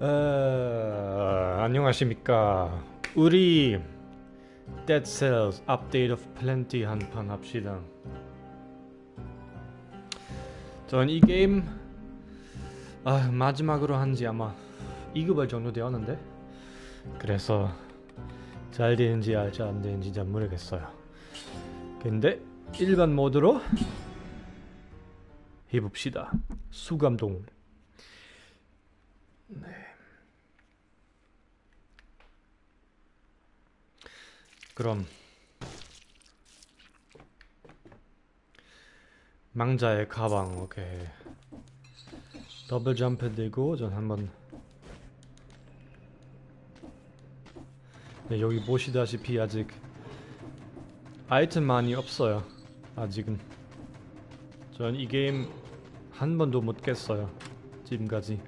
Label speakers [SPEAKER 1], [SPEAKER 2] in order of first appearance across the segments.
[SPEAKER 1] 어, 안녕하십니까. 우리 Dead Cells Update Plenty 한판 합시다. 전 이 게임 아, 마지막으로 한지 아마 2급을 정도 되었는데 그래서 잘 되는지 알지 안 되는지 잘 모르겠어요. 근데 일반 모드로 해봅시다. 수감동. 네. 그럼 망자의 가방 오케이 더블 점프 되고 전 한번 네, 여기 보시다시피 아직 아이템 많이 없어요 아직은 전 이 게임 한 번도 못 깼어요. 지금까지.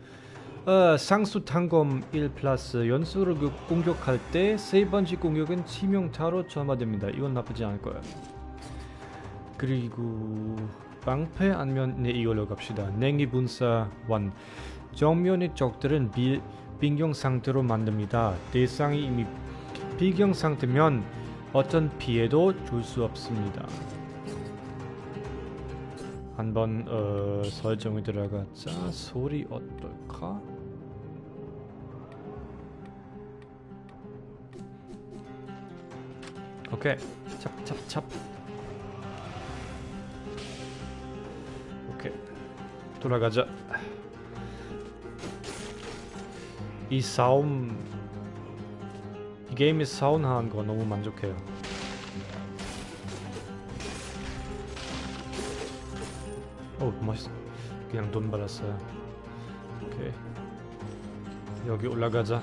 [SPEAKER 1] 어, 상수 탄검 1 플러스 연수를 그 공격할 때 세 번째 공격은 치명타로 점화됩니다. 이건 나쁘지 않을 거예요. 그리고 방패 안면 네 이걸로 갑시다. 냉기 분사 1 정면의 적들은 비, 빙경 상태로 만듭니다. 대상이 이미 비경 상태면 어떤 피해도 줄 수 없습니다 한번 어, 설정에 들어가자. 소리 어떨까? 오케이. 찹찹찹. 오케이. 돌아가자. 이 싸움 이 게임이 싸움하는 거 너무 만족해요 오 멋있어. 그냥 돈 받았어요. 오케이. 여기 올라가자.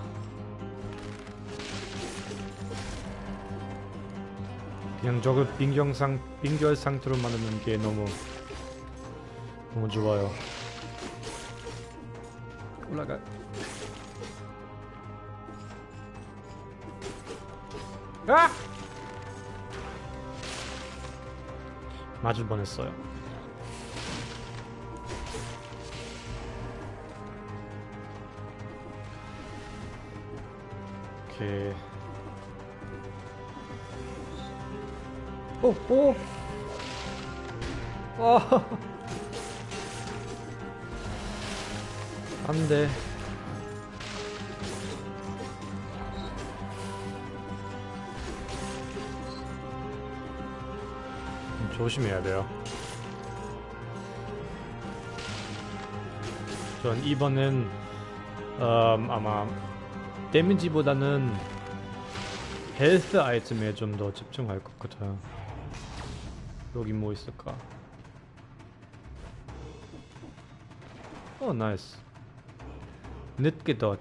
[SPEAKER 1] 그냥 저걸 빙경상 빙결 상태로 만드는 게 너무 너무 좋아요. 올라가. 아! 맞을 뻔했어요 오케이 오, 오. 아. 안 돼. 조심해야 돼요. 전 이번엔 음, 아마 데미지보다는 헬스 아이템에 좀 더 집중할 것 같아요. 여기 뭐 있을까? 어, nice. 늑대 덫.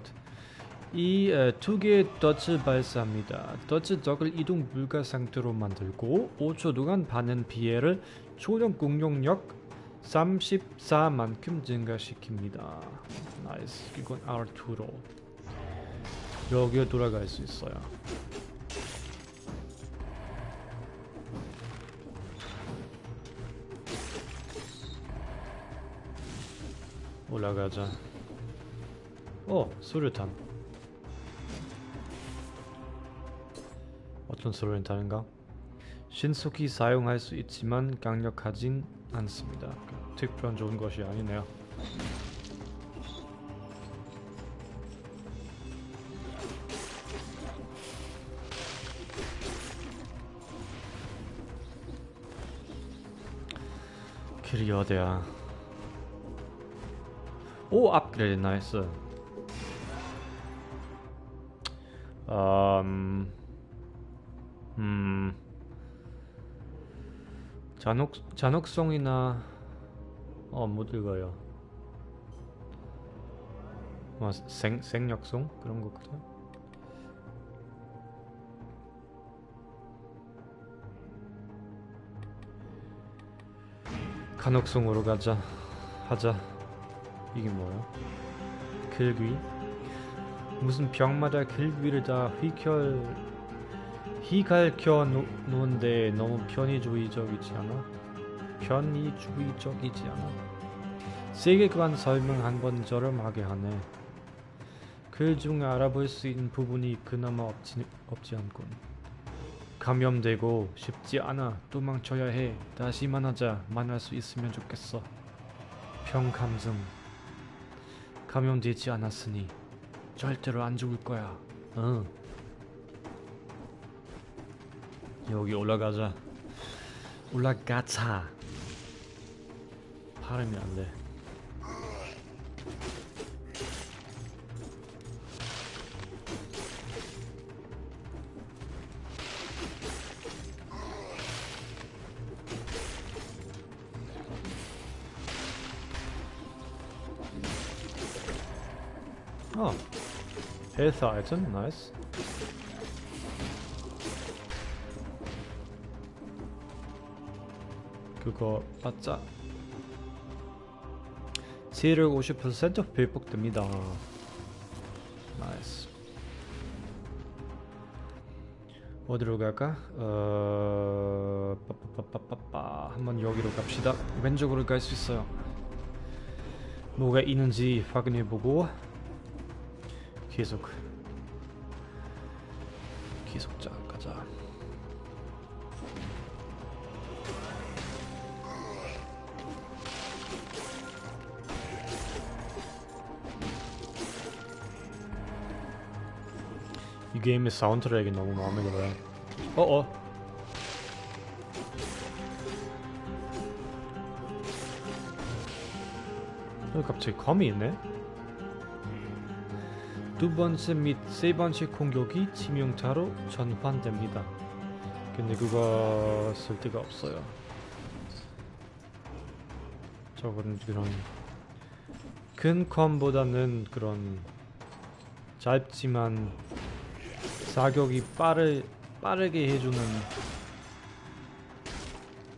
[SPEAKER 1] 이, 두 개의 덫을 발사합니다. 덫은 적을 이동 불가 상태로 만들고 5초 동안 받는 피해를 초당 공격력 34만큼 증가시킵니다. nice. 이건 R2로. 여기에 돌아갈 수 있어요. 올라가자. 어, 수류탄. 어떤 수류탄인가? 신속히 사용할 수 있지만 강력하진 않습니다. 특별한 좋은 것이 아니네요. 길이 어디야? 오 업그레이드 나이스. 음, 음, 잔혹 잔혹성이나 어 못 읽어요. 뭐 생 생력성 그런 거 같아요. 간혹성으로 가자 하자. 이게 뭐야? 글귀? 무슨 병마다 글귀를 다 휘결 휘갈겨 놓, 놓은데 너무 편의주의적이지 않아? 편의주의적이지 않아? 세계관 설명 한 번 저렴하게 하네. 글 중에 알아볼 수 있는 부분이 그나마 없지, 없지 않군. 감염되고 싶지 않아 도망쳐야 해. 다시 만나자 만날 수 있으면 좋겠어. 평감증. 감염되지 않았으니 절대로 안 죽을 거야. 응. 여기 올라가자. 올라가자. 발음이 안 돼. 헬스 아이템 nice. 그거 먹자. 체력 50% 회복됩니다. nice. 어디로 갈까? 어... 빠빠빠빠빠 한번 여기로 갑시다. 왼쪽으로 갈 수 있어요. 뭐가 있는지 확인해보고 계속 계속 자 가자. 이 게임의 사운드트랙이 너무 마음에 들어요. 어어. 여기 갑자기 검이 있네. 두 번째 및 세 번째 공격이 치명타로 전환됩니다. 근데 그거 쓸 데가 없어요. 저거는 그런 큰 컴보다는 그런 짧지만 사격이 빠르 빠르게 해주는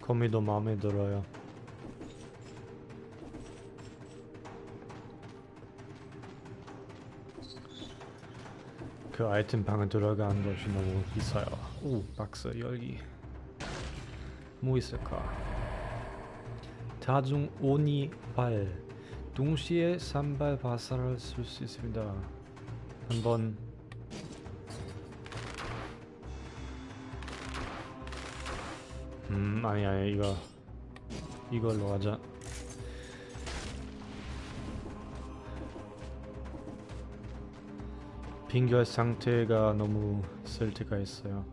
[SPEAKER 1] 검이 더 마음에 들어요. 그 아이템 방에 들어가는 것이 너무 비싸요. 오, 박스 열기. 뭐 있을까? 다중 오니 발. 동시에 산발 바사를 쓸 수 있습니다. 한번 음 아니 아니 이거 이걸로 하자. 빙결 상태가 너무 쓸 때가 있어요.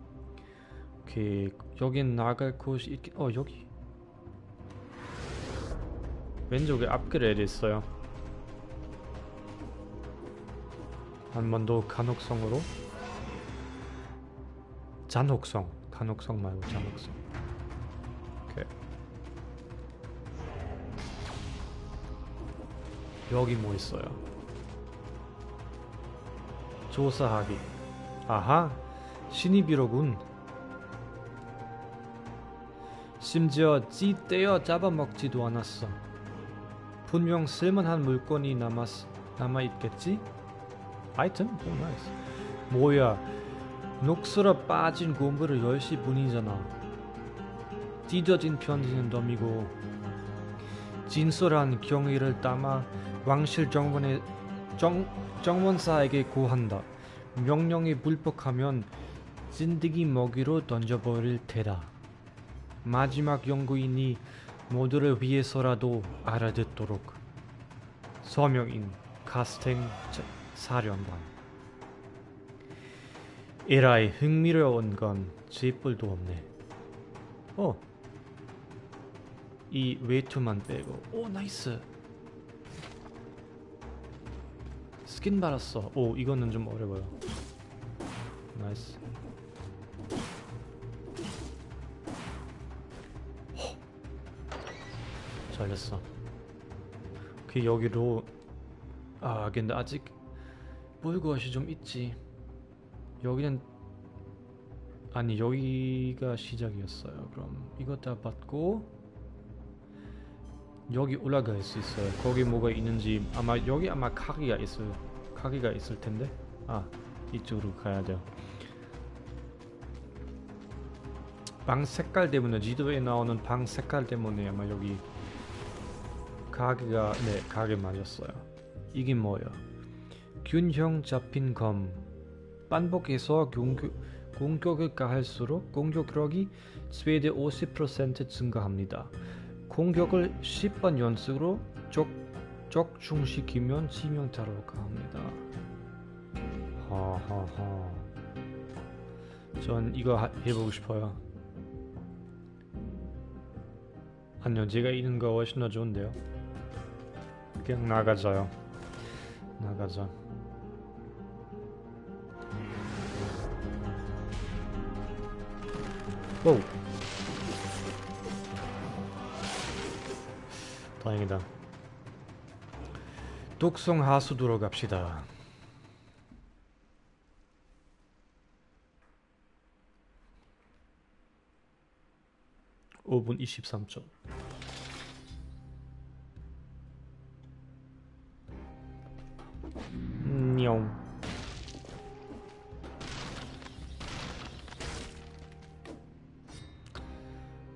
[SPEAKER 1] 오케이 여긴 나갈 곳이 있긴 어 여기 왼쪽에 업그레이드 있어요. 한 번 더 간혹성으로 잔혹성 간혹성 말고 잔혹성 오케이 여기 뭐 있어요? 조사하기. 아하, 신입이로군. 심지어 찌 떼어 잡아먹지도 않았어. 분명 쓸만한 물건이 남았, 남아있겠지? 오, 나이스. 뭐야, 녹슬어 빠진 공부를 10시 분이잖아. 찢어진 편지는 덤이고, 진솔한 경위를 담아 왕실 정원에 정, 정원사에게 고한다. 명령이 불복하면 찐득이 먹이로 던져버릴 테다. 마지막 연구인이 모두를 위해서라도 알아듣도록. 서명인 카스탱 사령관. 에라이 흥미로운 건 쥐뿔도 없네. 어. 이 외투만 빼고. 오 nice. skin 받았어. 오 이거는 좀 어려워요. nice. 허. 잘됐어. 그 여기로 아 근데 아직 볼 것이 좀 있지. 여기는 아니 여기가 시작이었어요. 그럼 이거 다 받고 여기 올라갈 수 있어요. 거기 뭐가 있는지 아마 여기 아마 카기가 있을 카기가 있을 텐데 아 이쪽으로 가야 돼요. 방 색깔 때문에 지도에 나오는 방 색깔 때문에 아마 여기 가게가 네 가게 맞았어요. 이게 뭐야? 균형 잡힌 검 반복해서 공격, 공격을 가할수록 공격력이 최대 50% 증가합니다. 공격을 10번 연속으로 적, 적중시키면 치명타로 가합니다. 하하하. 전 이거 하, 해보고 싶어요. 아니요, 제가 있는 거 훨씬 더 좋은데요. 그냥 나가자요. 나가자. 오. 다행이다. 독성 하수 들어갑시다. 5분 23초. 냐옹.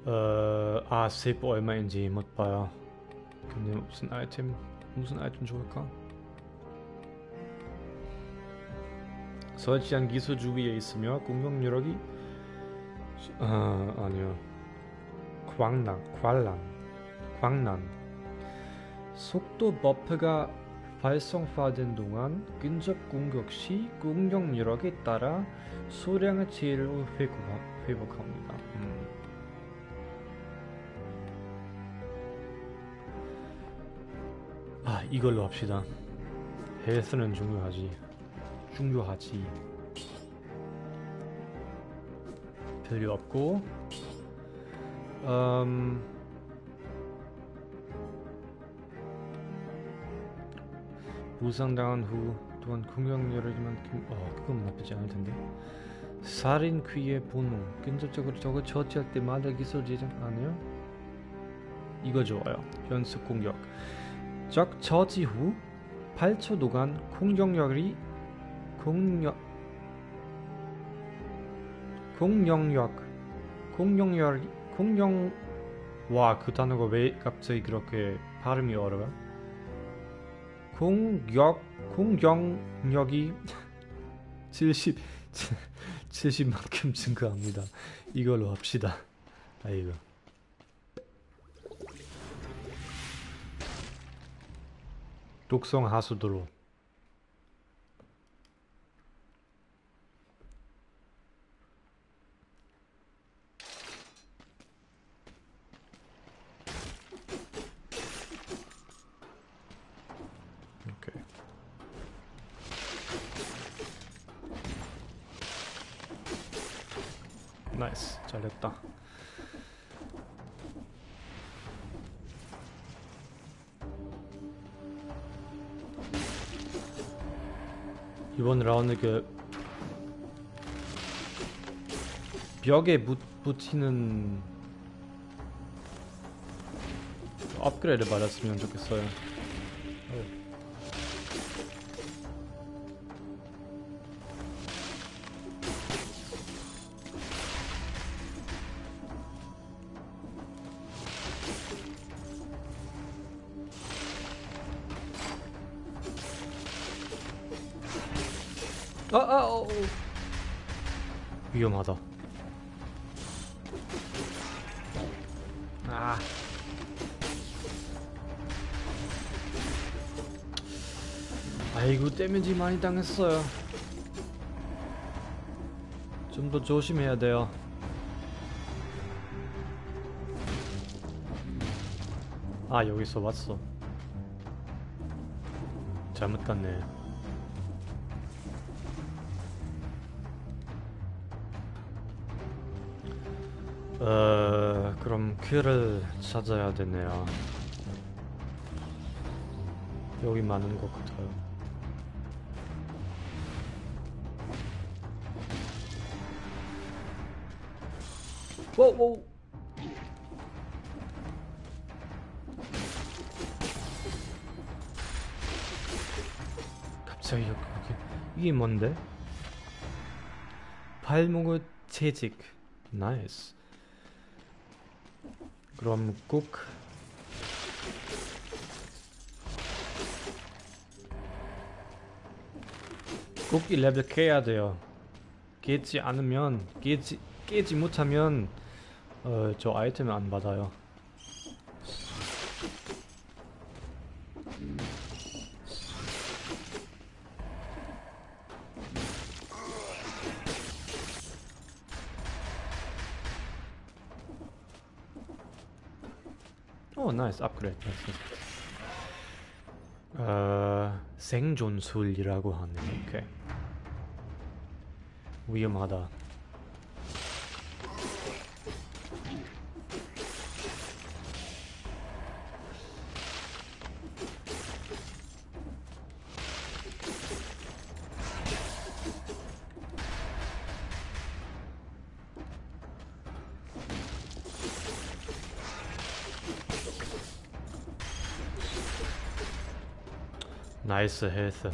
[SPEAKER 1] 어, 아, 세프 얼마인지 못 봐요. 근데 무슨 아이템, 무슨 아이템 좋을까? 설치한 기술 주위에 있으며 공격 여력이 아 아니요 광란 광란 광란 속도 버프가 발성화된 동안 근접 공격 시 공격 여력에 따라 소량의 지혜를 회복합니다. 아 이걸로 합시다. 헬스는 중요하지. 중요하지. 별로 없고, 음, 부상당한 후 또한 공격력이만큼 어 그건 나쁘지 않을 텐데 살인 귀의 본능 근접적으로 저걸 처치할 때마다 기술 제작 아니요 이거 좋아요 연습 공격 적 처치 후 8초 동안 공격력이 공격 공격력 공격력 공격 와그 단어가 왜 갑자기 그렇게 발음이 어려워? 공격 공격력이 70 70만큼 증가합니다. 이걸로 합시다. 아이고. 독성 하수도로 벽에 붙, 붙이는 업그레이드 받았으면 좋겠어요. 많이 당했어요. 좀 더 조심해야 돼요. 아, 여기서 왔어. 잘못 갔네. 어, 그럼 퀴를 찾아야 되네요. 여기 많은 것 같아요. Whoa, whoa. 갑자기 여기 이게 뭔데? 발목을 채직 나이스 그럼 꼭 꼭이 레벨 해야 돼요 깨지 않으면 깨지 깨지 못하면 어, 저 아이템을 안 받아요. 오, 나이스 업그레이드. 어, 생존술이라고 하네. 오케이. 위험하다. 나이스 헬스.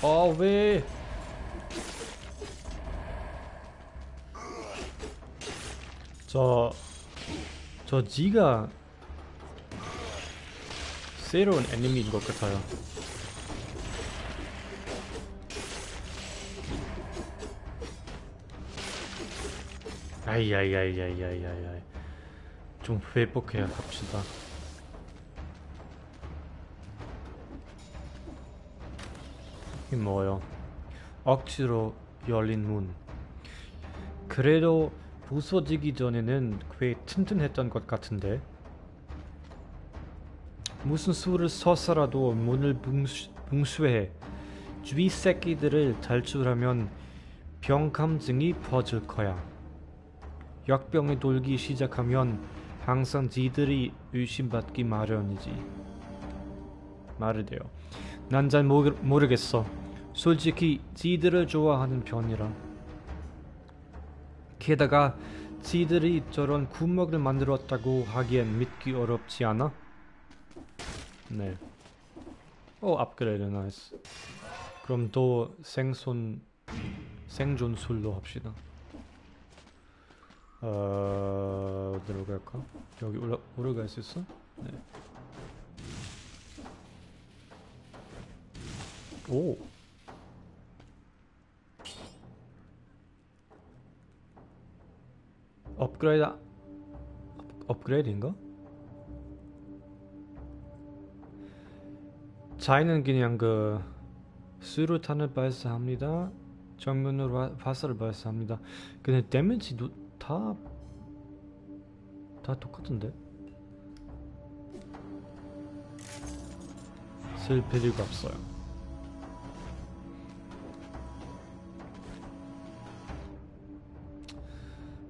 [SPEAKER 1] 어, 왜? 저, 저 지가 새로운 애니미인 것 같아요. 아이야이야이야이야이야이 좀 회복해야 합시다. 이 뭐요? 억지로 열린 문. 그래도 부서지기 전에는 꽤 튼튼했던 것 같은데. 무슨 수를 써서라도 문을 붕수, 붕수해 주위 새끼들을 탈출하면 병감증이 퍼질 거야. 역병이 돌기 시작하면 항상 지들이 의심받기 마련이지. 말을 돼요. 난 잘 모르겠어. 솔직히 지들을 좋아하는 편이라. 게다가 지들이 저런 구멍을 만들었다고 하기엔 믿기 어렵지 않아? 네. 오 업그레이드 nice. 그럼 또 생존 생존술로 합시다. 어 어디로 갈까? 여기 올라 올라갈 수 있어? 네. 오. 업그레이드 업, 업그레이드인가? 자이는 그냥 그 수류탄을 발사합니다. 정면으로 화- 화살을 발사합니다. 근데 데미지 도 다, 다 똑같은데? 쓸 필요가 없어요.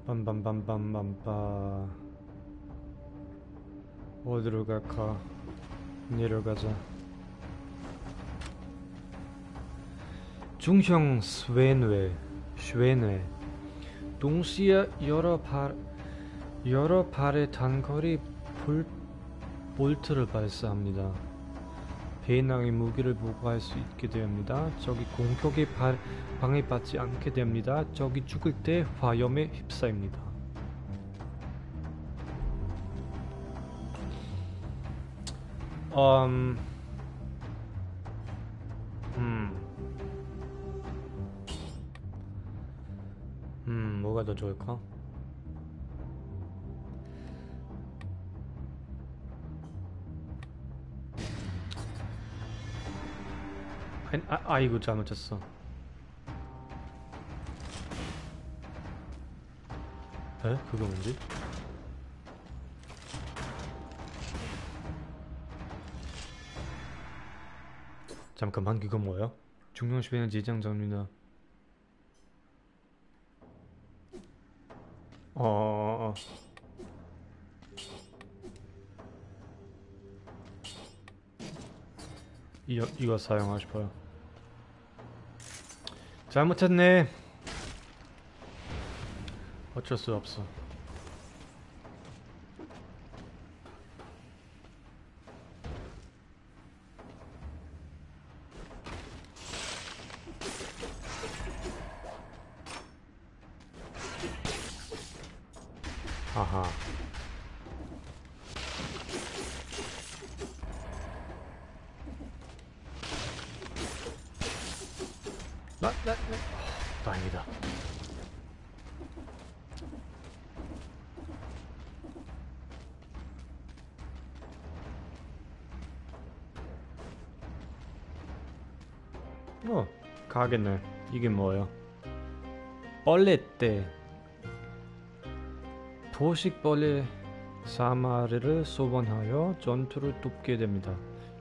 [SPEAKER 1] 빰빰빰빰빰빰 어디로 갈까? 내려가자. 중형 스웨뇌, 쉐뇌. 동시에 여러 발, 여러 발의 단거리 볼, 볼트를 발사합니다. 배낭의 무기를 보고할 수 있게 됩니다. 적이 공격에 발, 방해받지 않게 됩니다. 적이 죽을 때 화염에 휩싸입니다. 음, 음, 뭐가 더 좋을까? 아, 아이고 잘못했어. 에? 그거 뭔지? 잠깐만 그거 뭐야? 중용시비는 지장 정리나 이거, 이거 사용하고 싶어요. 잘못했네. 어쩔 수 없어. 어, 가겠네. 이게 뭐예요? 벌레떼. 도식벌레 사마리를 소환하여 전투를 돕게 됩니다.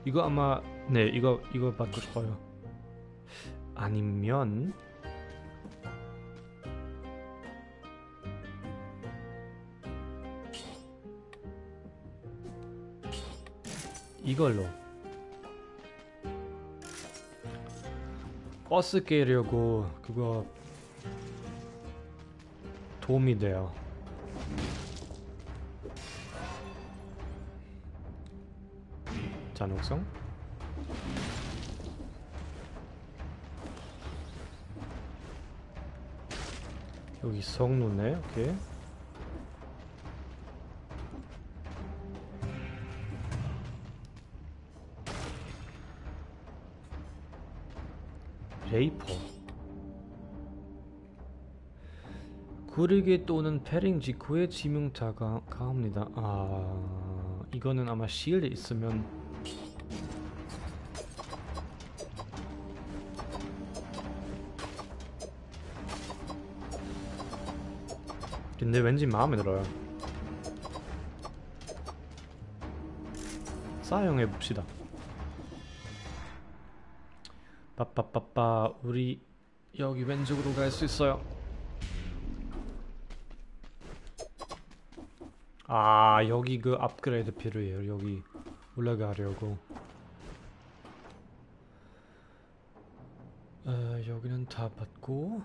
[SPEAKER 1] 이거 아마 네 이거 이거 받고 싶어요. 아니면 이걸로 버스 깨려고 그거 도움이 돼요. 잔혹성? 여기 성노네, 오케이. 레이퍼. 구르기 또는 parrying 직후에 치명타를 가합니다. 아, 이거는 아마 shield 있으면 근데 왠지 마음에 들어요. 사용해 봅시다. 빠빠빠빠 우리 여기 왼쪽으로 갈 수 있어요. 아 여기 그 업그레이드 필요해요. 여기 올라가려고. 어, 여기는 다 받고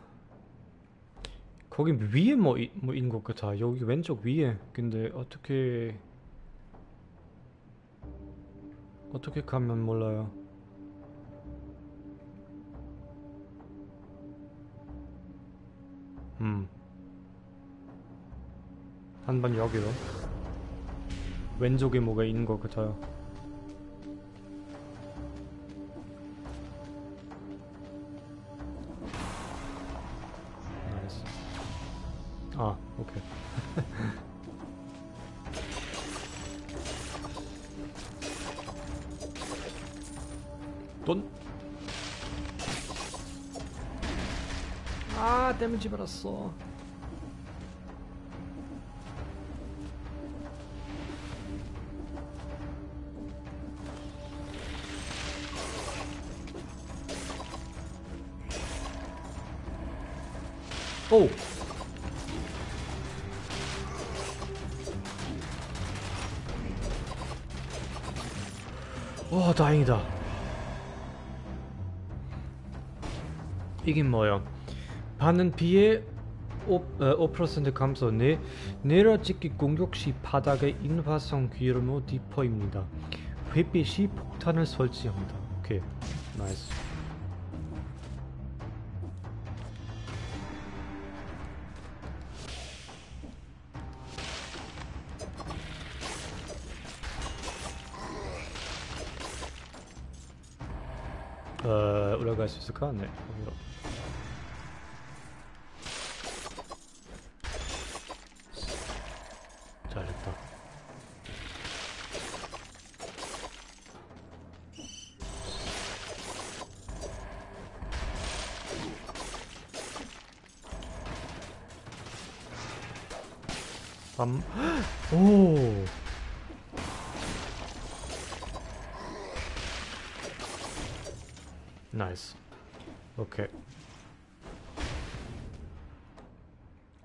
[SPEAKER 1] 거기 위에 뭐, 이- 뭐인 것 같아. 여기 왼쪽 위에. 근데 어떻게 어떻게 가면 몰라요. 음. 한번 여기로. 왼쪽에 뭐가 있는 것 같아요. 나이스. 아, 오케이. 데미지 받았어. 오. 와 다행이다 이건 뭐요 받는 피해 5, 어, 5% 감소. 내, 내려찍기 공격 시 바닥에 인화성 기름을 뒤덮입니다. 회피 시 폭탄을 설치합니다. 오케이 nice. 어, 올라갈 수 있을까? 네 나이스. 오케이.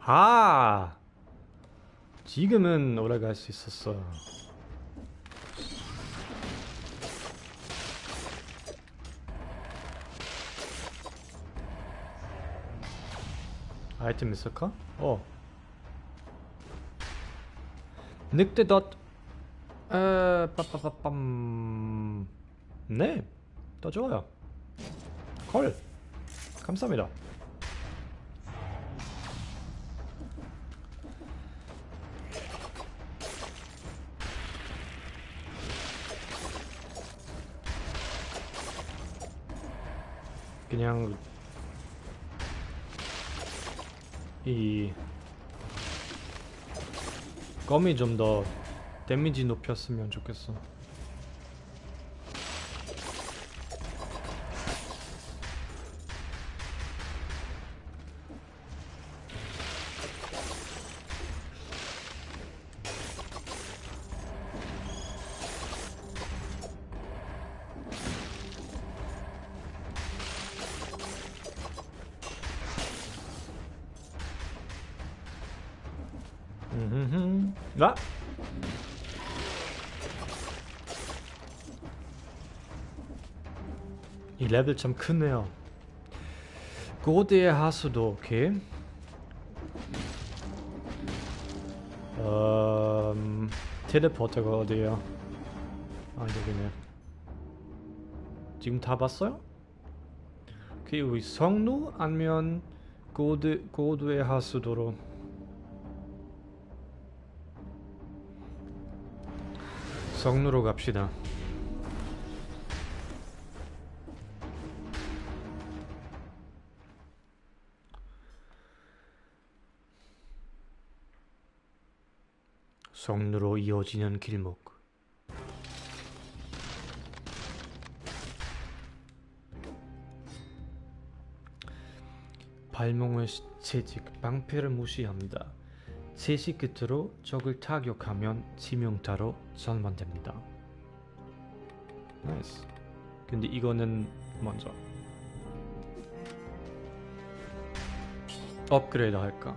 [SPEAKER 1] 아! 지금은 올라갈 수 있었어. 아이템 있을까? 어. 늑대 덧. 에, 빠빠빠빰. 네. 더 좋아요. 헐. 감사합니다. 그냥 이 껌이 좀 더 데미지 높였으면 좋겠어. 레벨 참 크네요. 고대의 하수도 오케이. 음, 텔레포터가 어디에요? 아 여기네. 지금 다 봤어요? 그 우리 성루 아니면 고대 고도의 하수도로 성루로 갑시다. 성루로 이어지는 길목. 시- 채직, 방패를 무시합니다. 채찍 끝으로 적을 타격하면 치명타로 전환됩니다. nice. 근데 이거는 먼저 업그레이드 할까?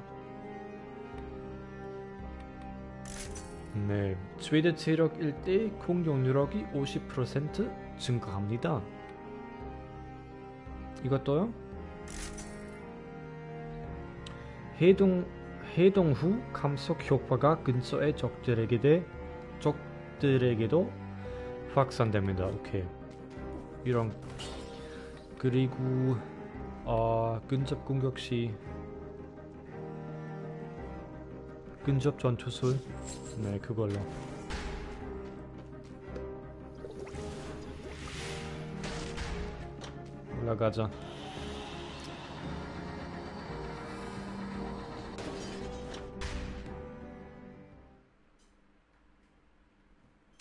[SPEAKER 1] 네, 최대 체력 1대 공격력이 50% 증가합니다. 이것도요? 해동 해동 후 감속 효과가 근처의 적들에게 대 적들에게도 확산됩니다. 오케이. 이런 그리고 아 근접 공격 시 근접 전투술 네 그걸로 올라가자.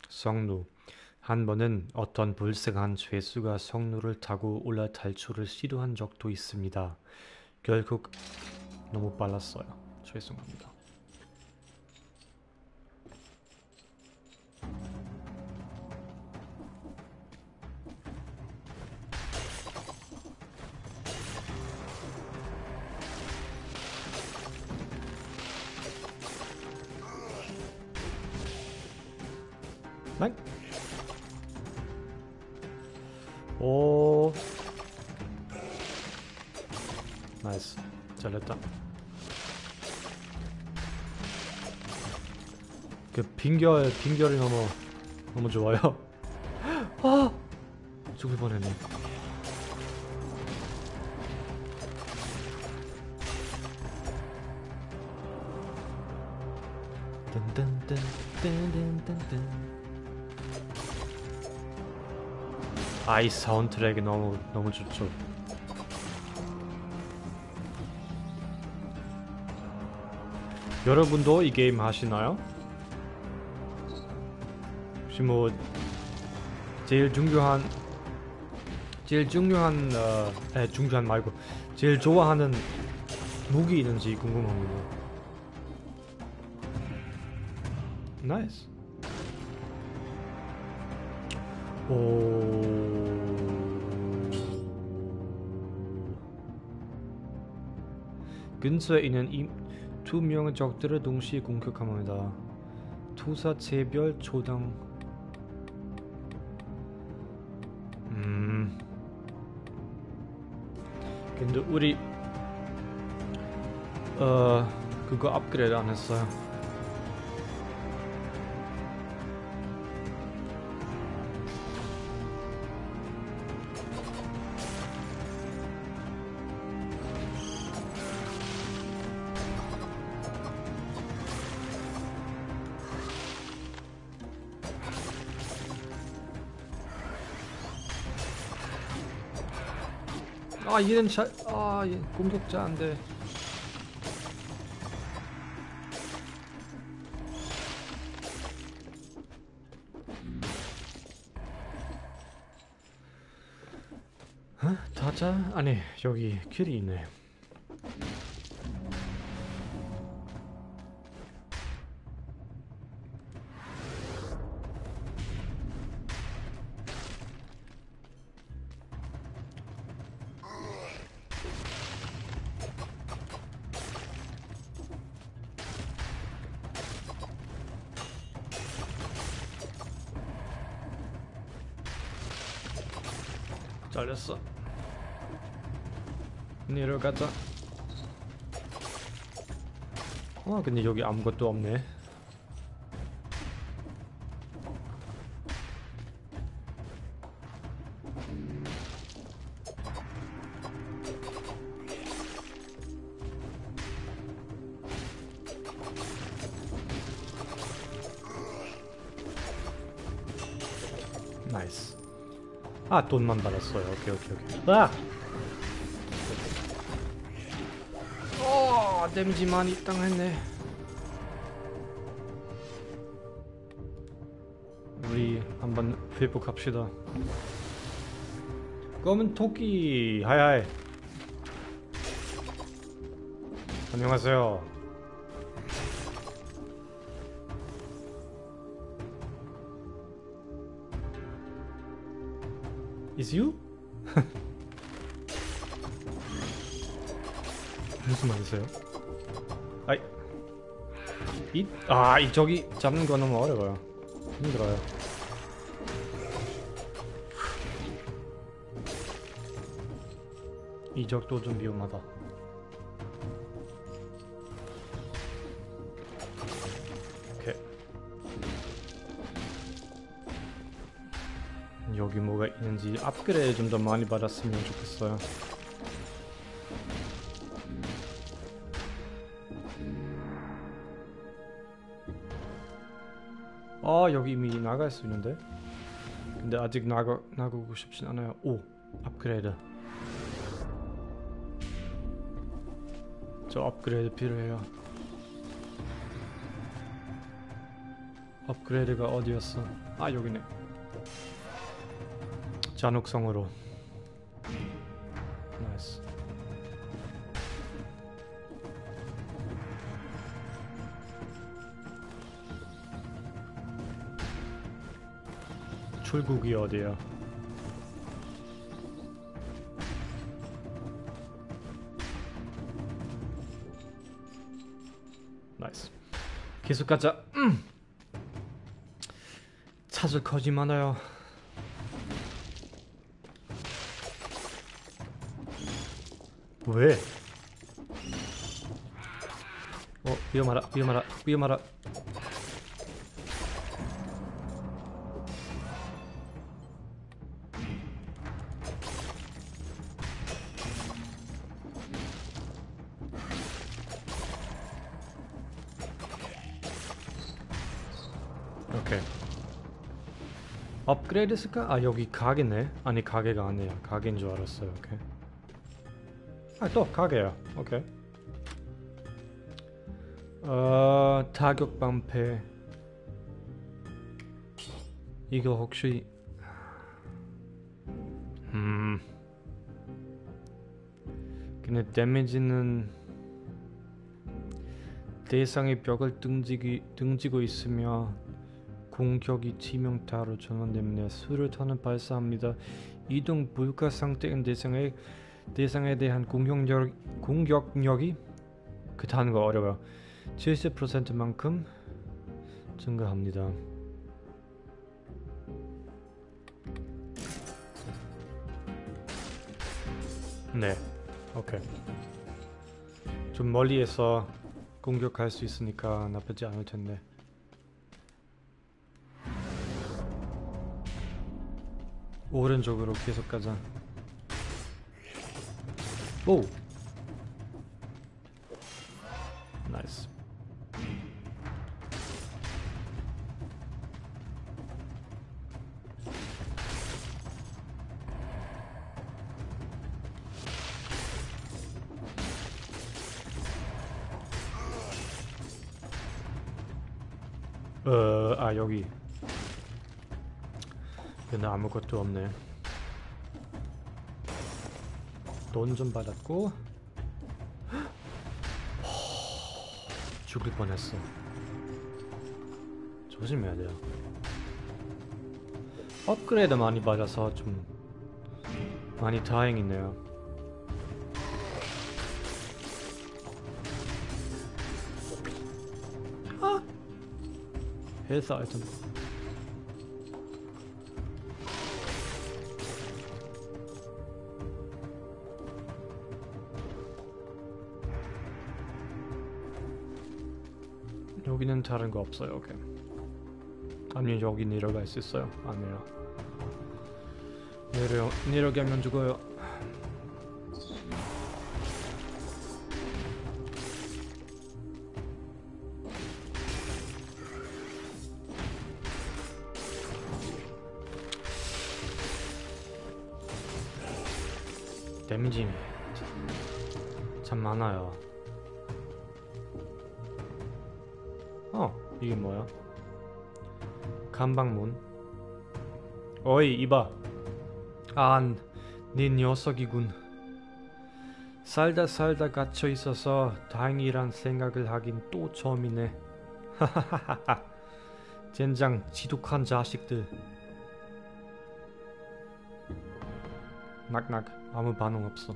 [SPEAKER 1] 성루 한 번은 어떤 불쌍한 죄수가 성루를 타고 올라 탈출을 시도한 적도 있습니다. 결국 너무 빨랐어요. 죄송합니다. 나이스. 잘했다. 그 빙결 빙결이 너무 너무 좋아요. 아! 죽을 뻔했네. 아이 사운드트랙이 너무 너무 좋죠. 여러분도 이 게임 하시나요? 혹시 뭐 제일 중요한 제일 중요한 어, 에, 중요한 말고 제일 좋아하는 무기 있는지 궁금합니다. 나이스. 오. 근처에 있는 이, 두 명의 적들을 동시에 공격합니다. 투사 재별 초당. 음. 근데 우리 어 그거 업그레이드 안 했어요. 얘는 잘, 아 얘, 공격자 안 돼. 어? 아니 여기 길이 있네. 잘렸어. 내려가자. 아 근데 여기 아무것도 없네. 아 돈만 받았어요. 오케이 오케이 오케이. 아! 어 데미지 많이 당했네. 우리 한번 회복합시다. 검은 토끼 하이하이. 안녕하세요. Is you? 무슨 말이세요? 아이 이, 아, 이 저기 잡는 거 너무 어려워요. 힘들어요. 이적도 좀 위험하다. 업그레이드 좀 더 많이 받았으면 좋겠어요. 아 여기 이미 나갈 수 있는데 근데 아직 나가 나가고 싶진 않아요. 오 업그레이드. 저 업그레이드 필요해요. 업그레이드가 어디였어? 아 여기네. 잔혹성으로. 나이스. 출국이 어디야? 나이스. 계속 가자. 음. 찾을 거지 많아요. 왜? 어 위험하라 위험하라 위험하라. 오케이. 업그레이드 했을까? 아 여기 가게네. 아니 가게가 아니야. 가게인 줄 알았어요. 오케이 아, 또 가게야. 오케이. 어, 타격 방패. 이거 혹시 음. 근데 데미지는 대상의 벽을 등지기, 등지고 있으며 공격이 치명타로 전환되면 수류탄을 발사합니다. 이동 불가 상태인 대상의 대상에 대한 공격력, 공격력이 그 단어가 어려워요. 70%만큼 증가합니다. 네, 오케이. 좀 멀리에서 공격할 수 있으니까 나쁘지 않을 텐데. 오른쪽으로 계속 가자. Oh, Nice. Uh, ah, Yogi. 근데 아무것도 없네. 좀 받았고. 죽을 뻔했어. 조심해야 돼요. 업그레이드 많이 받아서 좀 많이 다행이네요. 아! 헬스 아이템 여기는 다른 거 없어요 아니 여기 내려갈 수 있어요. 아니에요 내려 내려가면 죽어요 간방문. 어이 이봐. 안, 네 녀석이군. 살다 살다 갇혀 있어서 다행이란 생각을 하긴 또 처음이네. 하하하하. 젠장 지독한 자식들. 낙낙 아무 반응 없어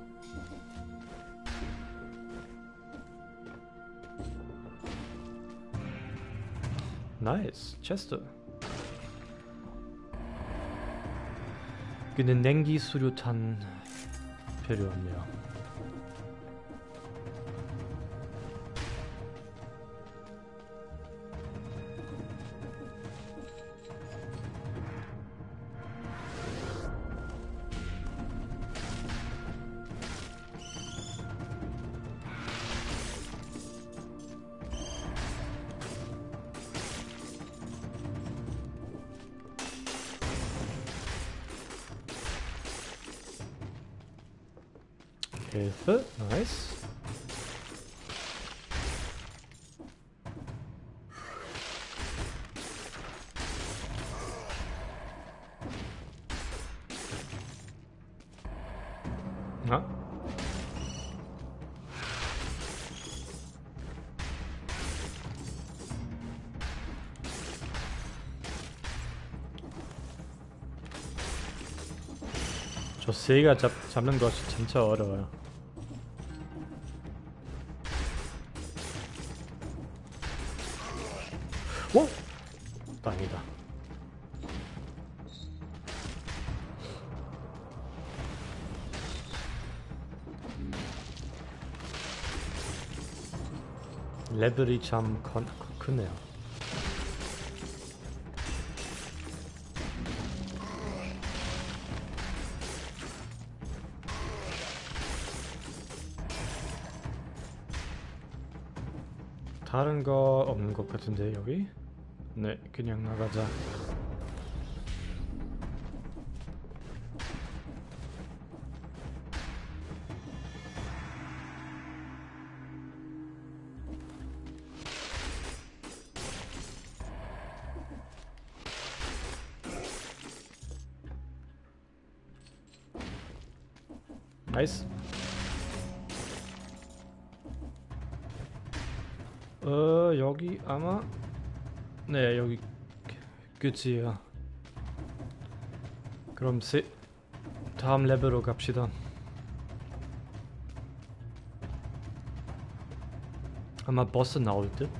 [SPEAKER 1] 나이스 체스트 근데 냉기 수류탄 필요 없네요 저 새가 잡, 잡는 것이 진짜 어려워요. 오! 땅이다. 레벨이 참 큰, 크네요 다른 거 없는 것 같은데 여기? 네 그냥 나가자 여기 끝이에요 그럼 세 다음 레벨로 갑시다. 아마 보스 나올 듯?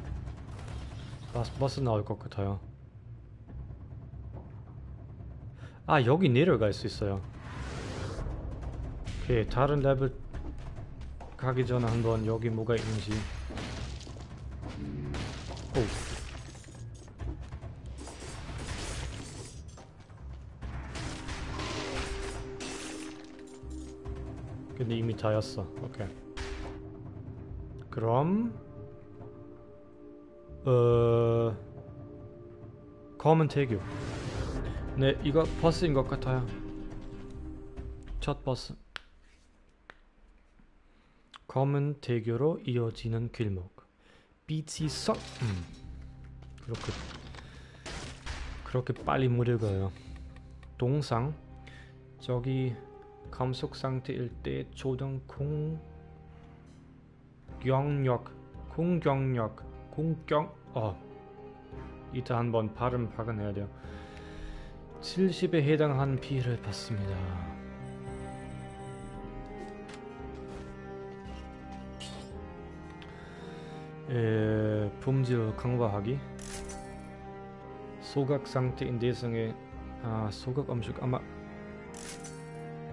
[SPEAKER 1] 보스, 보스 나올 것 같아요. 아 여기 내려갈 수 있어요. 오케이 다른 레벨 가기 전에 한번 여기 뭐가 있는지 근데 이미 다였어. 오케이. 그럼 어 검은 태교 네 이거 버스인 것 같아요. 첫 버스. 검은 대교로 이어지는 길목. 썩 음. 그렇군 그렇게 빨리 못 읽어요. 동상. 저기 감속 상태일 때 조던 공경력 공경력 공경 어 이따 한번 발음 박아내야 돼요. 70에 해당하는 피해를 받습니다. 에, 품질 강화하기 소각 상태인 대상에 아 소각 음식 아마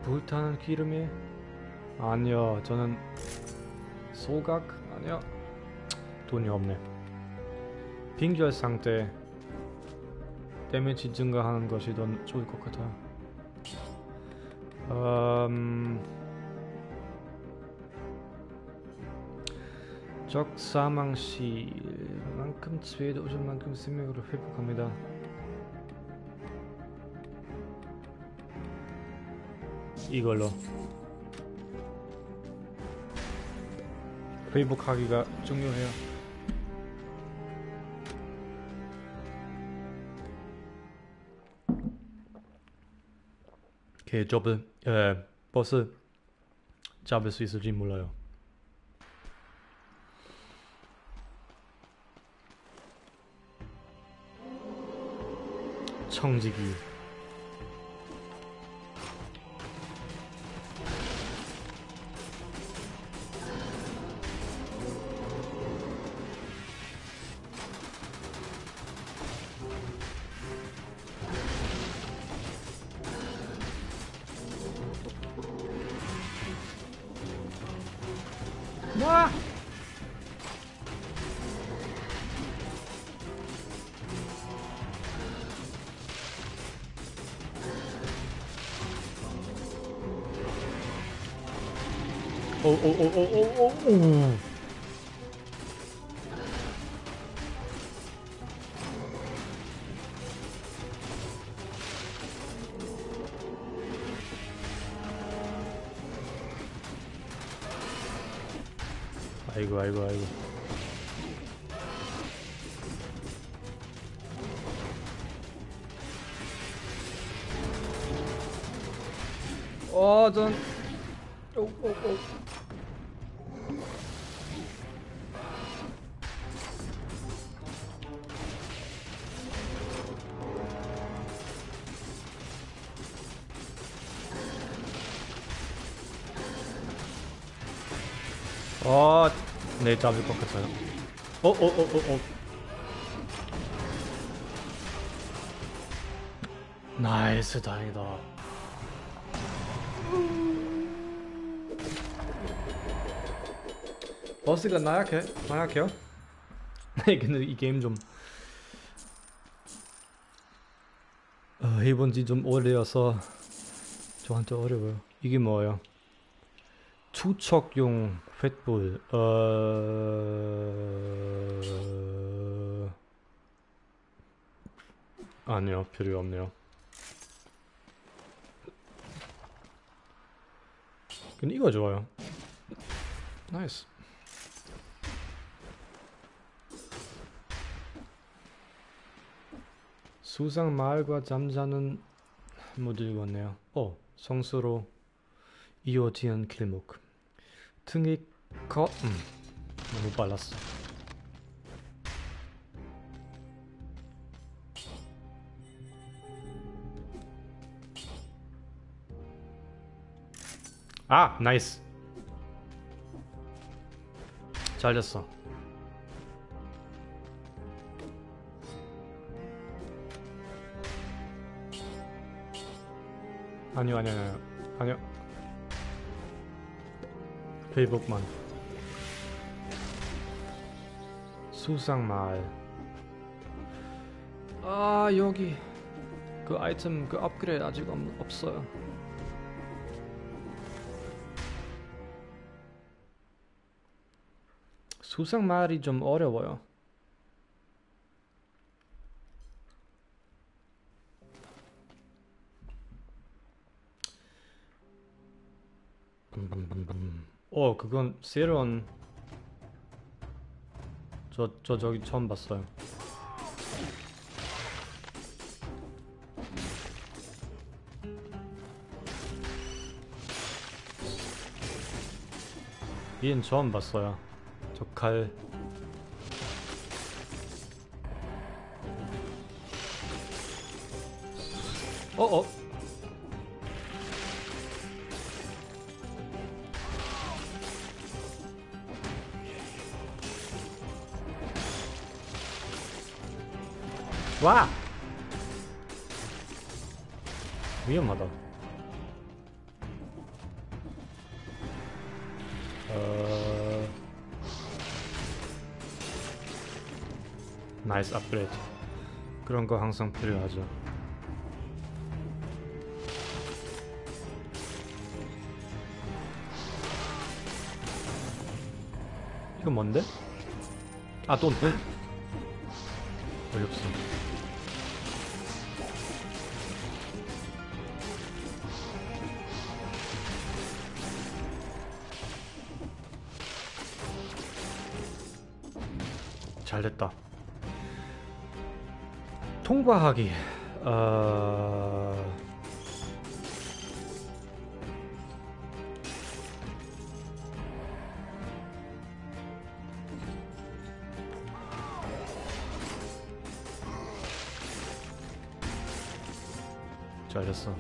[SPEAKER 1] 불타는 기름에 아니요 저는 소각? 아니요. 돈이 없네. 빙결 상태. 데미지 증가하는 것이 더 좋을 것 같아요. 음, 적 사망 시만큼 최대 오전만큼 생명으로 회복합니다. 이걸로 회복하기가 중요해요. 개 접을 에 버스 잡을 수 있을지 몰라요. 청지기 아이고, 아이고, 아이고. 어, 전 오, 오, 오. 네, 잡을 것 같아요. 어, 어, 어, 어, 어. nice, 다행이다. 보스가 나약해? 나약해요? 네, 근데 이 게임 좀 어, 해본 지 좀 오래여서 저한테 어려워요. 이게 뭐예요? 투척용 횃불 어... 아니요 필요 없네요. 근데 이거 좋아요. 나이스. 수상 마을과 잠자는 못 읽었네요. 어 성수로 이어지는 길목 등이 커? 음, 너무 빨랐어. 아 나이스. 잘 됐어. 아니요 아니요 아니요 아니요 회복만. 수상 마을. 아 여기. 그 아이템 그 업그레이드 아직 없, 없어요. 수상 마을이 좀 어려워요 어, 그건 세론 저, 저 저기 처음 봤어요. 이엔 처음 봤어요. 저칼. 어어. 와! 위험하다. 어... 나이스 업그레이드. 그런 거 항상 필요하죠. 이거 뭔데? 아, 돈. 어이없어. 됐다. 통과하기. 어... 잘했어.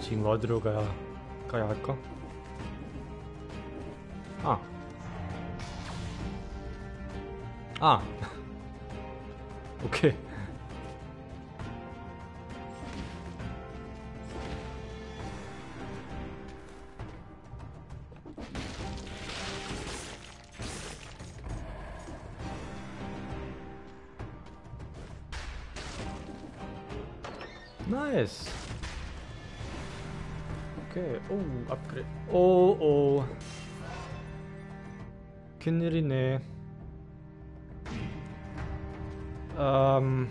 [SPEAKER 1] 지금 어디로 가 야 가야 할까? 아. 아. 오케이. 그레이드. 오, 오. 큰일이네. 음. 음,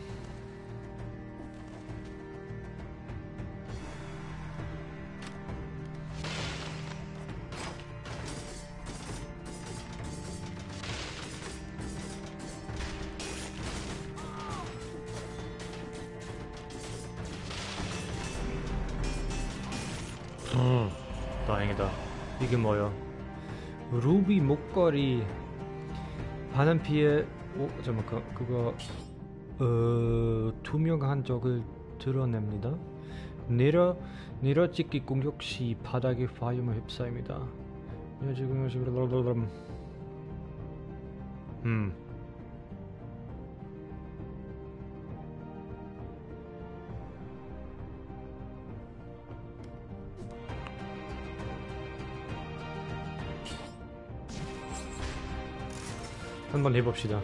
[SPEAKER 1] 목걸이 반은 피해 오 잠깐만 그, 그거 어 투명한 적을 드러냅니다. 내려 내려찍기 공격 시 바닥에 파이어을 휩싸입니다. 네, 지금 지금 음 한번 해봅시다.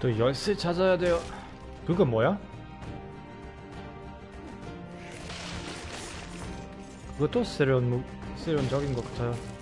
[SPEAKER 1] 또 열쇠 찾아야 돼요. 그거 뭐야? 그것도 세련 무 세련적인 것 같아요.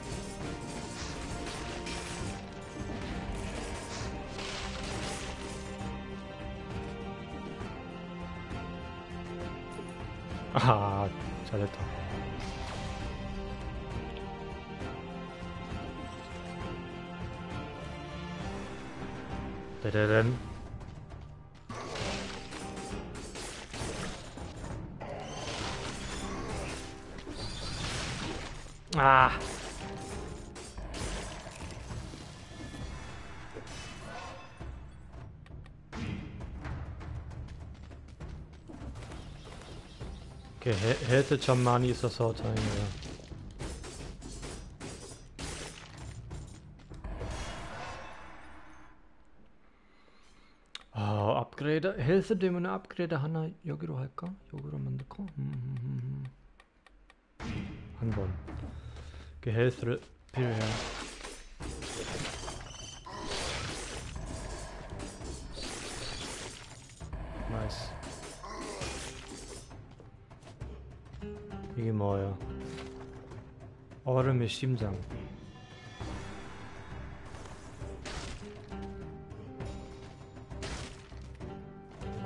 [SPEAKER 1] 해, 헤드 참 많이 있어서 다행이에요. 아, 업그레이드 헬스 때문에 업그레이드 하나 여기로 할까? 여기로 만들까? 음, 음, 음. 한번 그 헬스를 필요해. 나 얼음의 심장.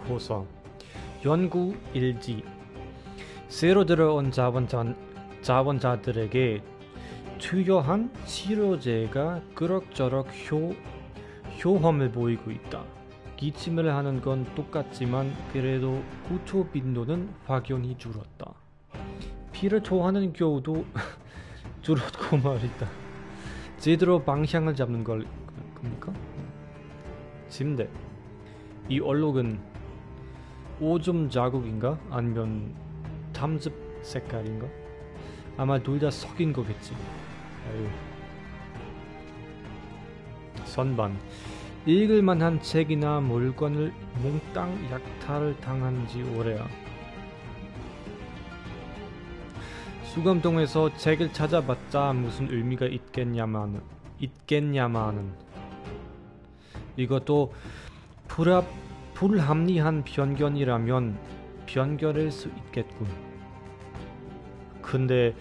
[SPEAKER 1] 고서 연구 일지 새로 들어온 자원자, 자원자들에게 투여한 치료제가 그럭저럭 효, 효험을 보이고 있다. 기침을 하는 건 똑같지만 그래도 구토 빈도는 확연히 줄었다. 피를 토하는 경우도 줄었고 말이다. 제대로 방향을 잡는 걸 겁니까? 짐대. 이 얼룩은 오줌 자국인가? 아니면 탐즙 색깔인가? 아마 둘 다 섞인 거겠지. 아유. 선반. 읽을 만한 책이나 물건을 몽땅 약탈을 당한 지 오래야. 수감동에서 책을 찾아봤자 무슨 의미가 있겠냐마는 있겠냐마는 이것도 불합, 불합리한 편견이라면 변결일 수 있겠군. 근데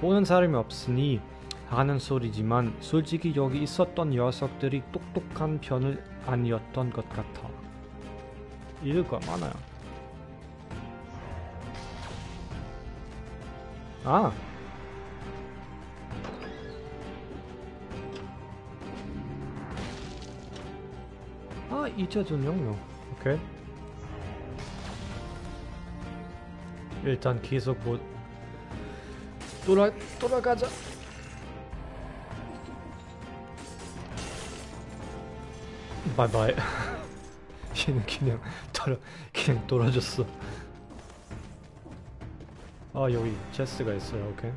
[SPEAKER 1] 보는 사람이 없으니 하는 소리지만 솔직히 여기 있었던 녀석들이 똑똑한 편은 아니었던 것 같아. 읽을 거 많아요. 아! 아, 2차 전용료. 오케이. 일단 계속 뭐 돌아 돌아가자. 바이바이. 얘는 그냥 돌아 그냥 돌아줬어. 아 여기 체스가 있어요. 오케이.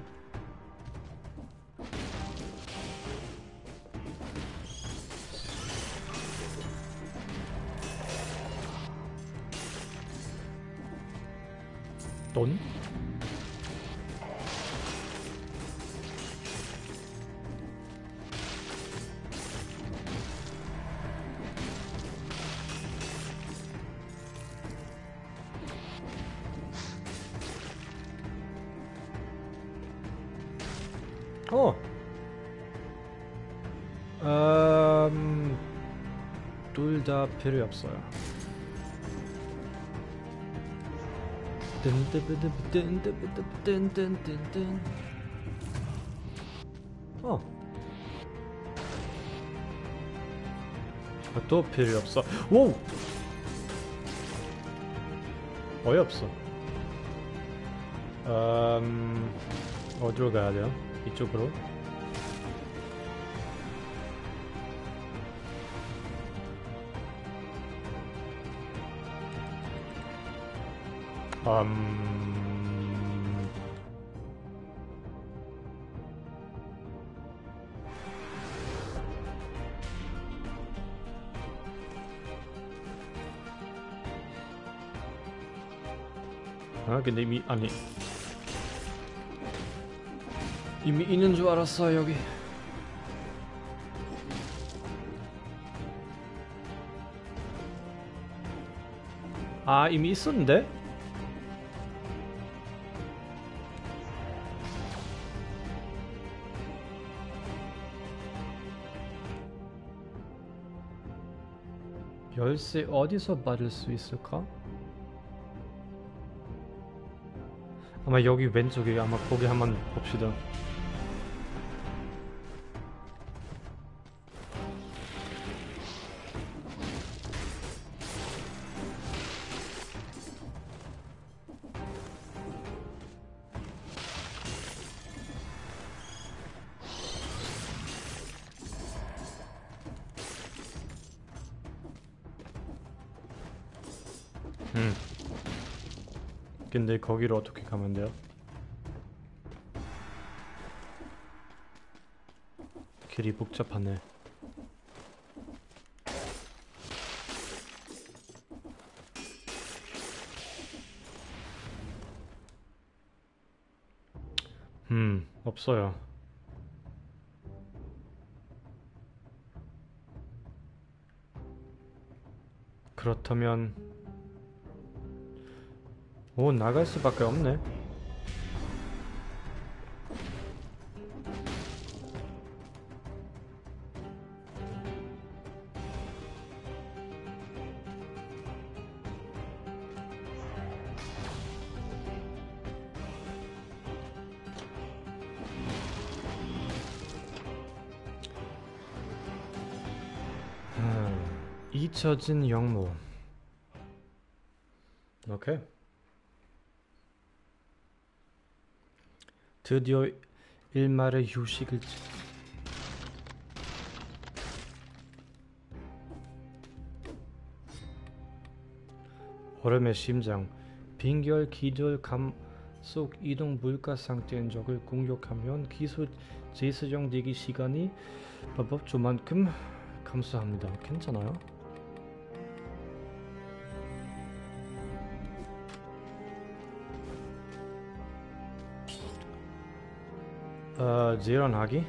[SPEAKER 1] 돈? 어. 음, 둘 다 필요 없어요. 뜬뜨뜨뜨뜬뜨뜨뜬뜬뜬뜬. 어. 아, 또 필요 없어. 오. 어이없어. 음, 어디로 가야 돼요? 이쪽으로? 음... 아 근데 이미 아니 이미 있는 줄 알았어 여기 아 이미 있었는데? 열쇠 어디서 받을 수 있을까? 아마 여기 왼쪽에 아마 거기 한번 봅시다 근데 거기로 어떻게 가면 돼요? 길이 복잡하네. 음, 없어요. 그렇다면 오 나갈 수밖에 없네. 음, 잊혀진 영모. 오케이. 드디어 일말의 휴식을 지- 얼음의 심장 빙결 기절 감속 이동 물가 상태인 적을 공격하면 기술 재수정 대기 시간이 법법조만큼 감소합니다. 괜찮아요? 어, 재련하기?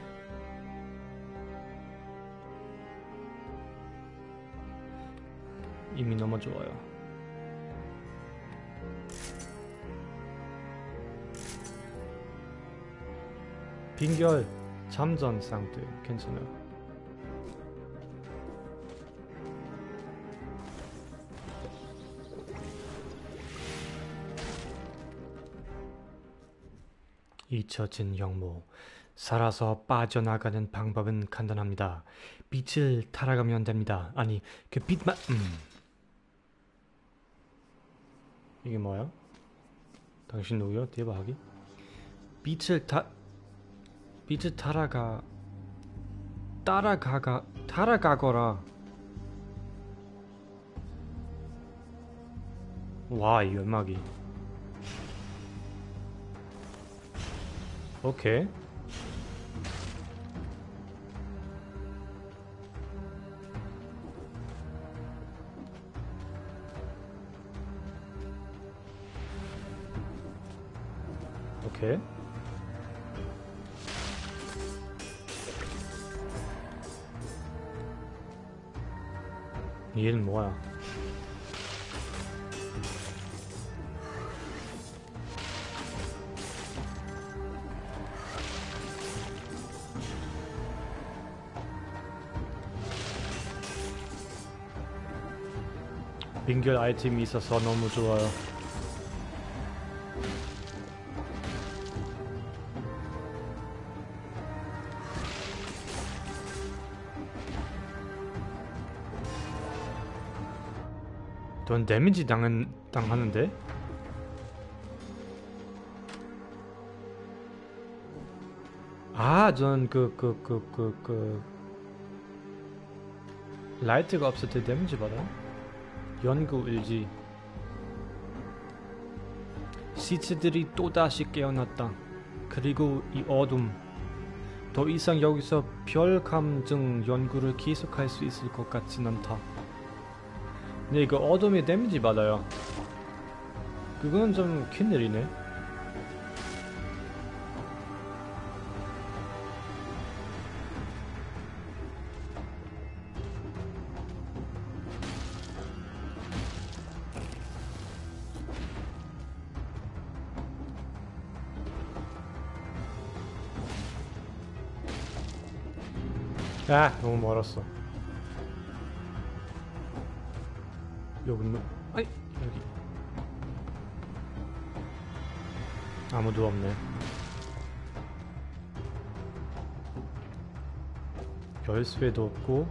[SPEAKER 1] 이미 너무 좋아요. 빙결 잠전 상태 괜찮아요. 잊혀진 영모 살아서 빠져나가는 방법은 간단합니다. 빛을 타락하면 됩니다. 아니 그 빛만 음. 이게 뭐야? 당신 누구요? 대박이? 빛을 타 빛을 따라가 따라가가 따라가거라. 와, 이 연막이. 오케이. 오케이. 얘는 뭐야? 빙결 아이템이 있어서 너무 좋아요. 넌 데미지 당한, 당하는데? 아, 전 그, 그, 그, 그, 그, 라이트가 없을 때 데미지 받아? 연구 일지. 시체들이 또다시 깨어났다. 그리고 이 어둠. 더 이상 여기서 별 감정 연구를 계속할 수 있을 것 같진 않다. 근데 이거 어둠이 데미지 받아요. 그건 좀 큰일이네. 아, 너무 멀었어. 여기 뭐? 아이 여기 아무도 없네. 열쇠도 없고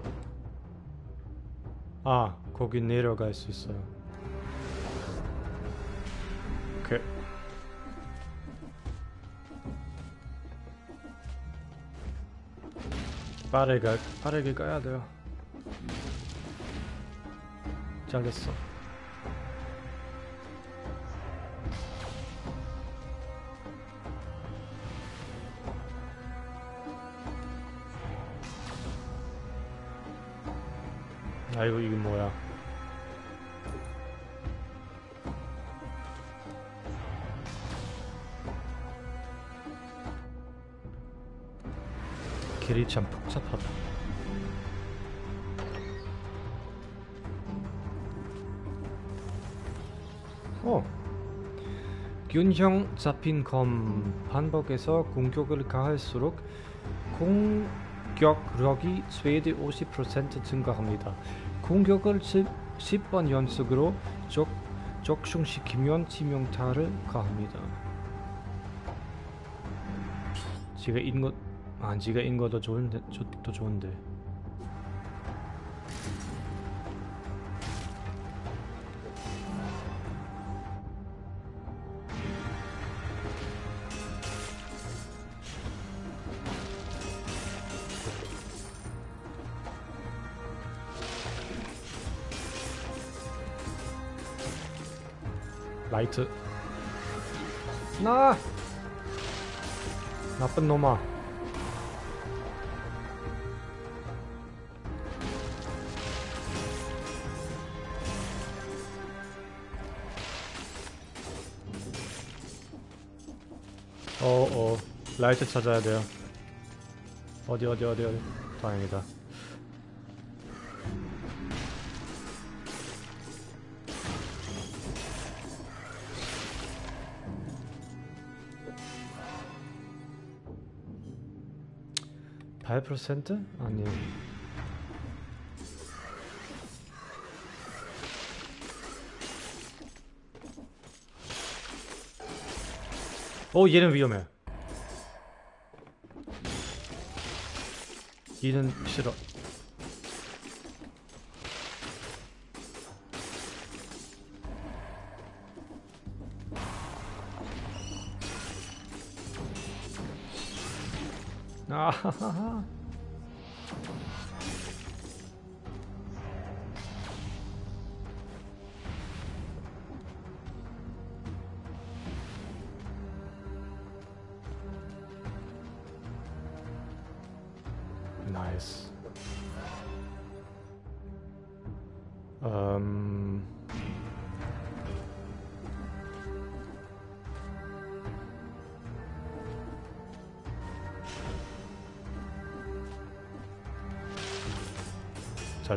[SPEAKER 1] 아 거기 내려갈 수 있어요. 빠르게 빠르게 가야 돼요. 잘됐어. 아이고 이게 뭐야? 길이 참 복잡하다. 어. 균형 잡힌 검 반복해서 공격을 가할수록 공격력이 최대 50% 증가합니다. 공격을 10, 10번 연속으로 적, 적중시키면 치명타를 가합니다. 지가 인것 아 지가 인거 더 좋은데 조, 더 좋은데. 라이트. 나! 나쁜 놈아. 라이트 찾아야 돼요. 어디 어디 어디 어디? 다행이다. 팔 퍼센트? 아니. 오 얘는 위험해 얘는 싫어. 아하하하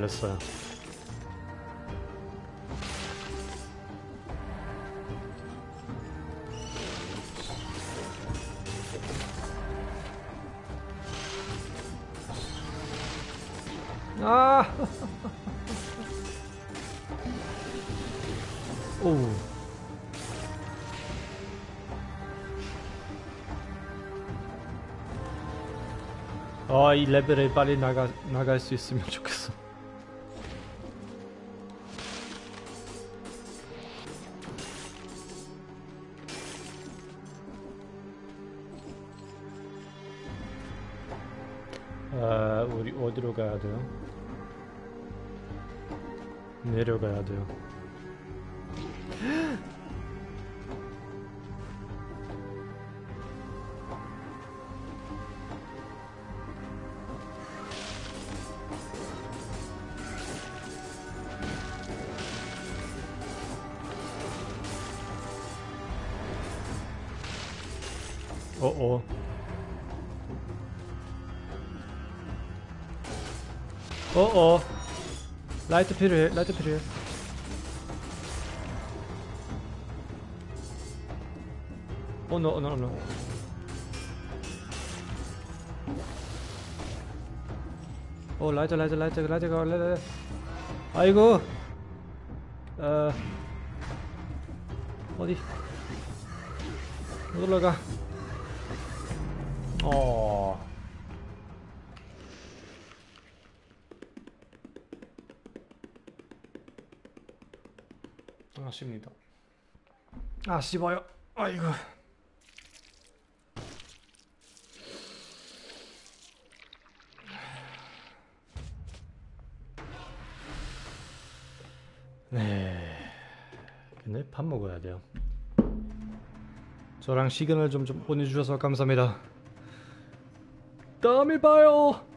[SPEAKER 1] 잘했어요. 아. 오. 아, 이 레벨에 빨리 나가 나갈 수 있으면 좋겠어. 어디로 가야 돼요? 내려가야 돼요. 라이트 필요해. 라이트 필요해. 어, no, no, no. 어, 라이트, 라이트, 라이트, 라이트가, 라이트. 아이고. 어. 어디? 못 올라가. 아쉽니다. 아쉬워요. 아이고. 네. 근데 밥 먹어야 돼요. 저랑 시간을 좀, 좀 보내주셔서 감사합니다. 다음에 봐요.